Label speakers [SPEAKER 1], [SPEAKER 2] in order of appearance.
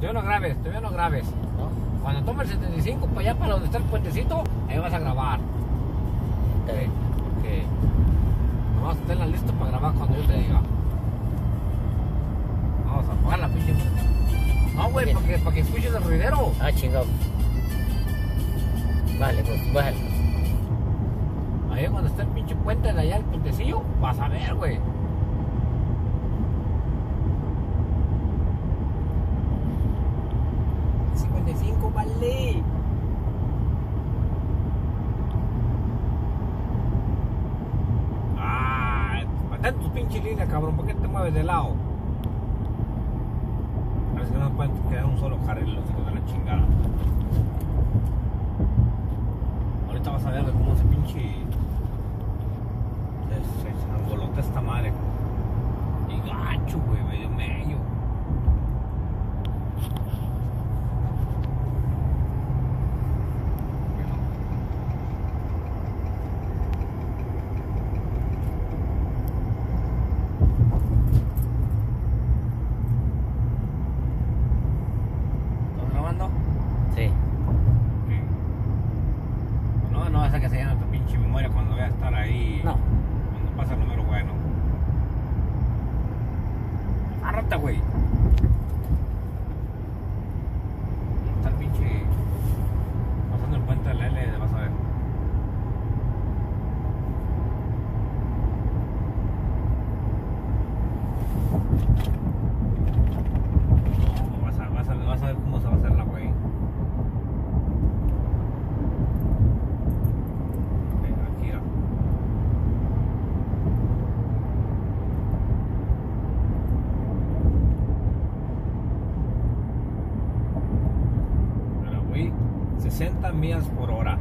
[SPEAKER 1] todavía no grabes, todavía no grabes.
[SPEAKER 2] ¿no?
[SPEAKER 1] Cuando tome el 75 para allá, para donde está el puentecito, ahí vas a grabar.
[SPEAKER 2] Bien.
[SPEAKER 1] Que vamos a tenerla listo para grabar cuando yo te diga. Vamos a apagar la pinche. No, güey, para que, para que escuches el ruidero.
[SPEAKER 2] Ah, chingado. Vale, pues, bájale.
[SPEAKER 1] Ahí cuando está el pinche puente de allá, el puentecillo, vas a ver, güey. $55, vale. Ah, mantén tu pinche línea, cabrón. ¿Por qué te mueves de lado? Parece que no pueden quedar un solo carril los hijos de la chingada. Ahorita vas a ver cómo se pinche. No, no, esa que se llena tu pinche memoria cuando veas estar ahí.
[SPEAKER 2] No.
[SPEAKER 1] Cuando pasa el número bueno. Agárrate, güey. Está el pinche. Pasando el puente de la L, vas a ver. No, vas a, vas a, vas a ver cómo se va a hacer la güey. Ok, aquí va. Pero, güey, 60 millas por hora.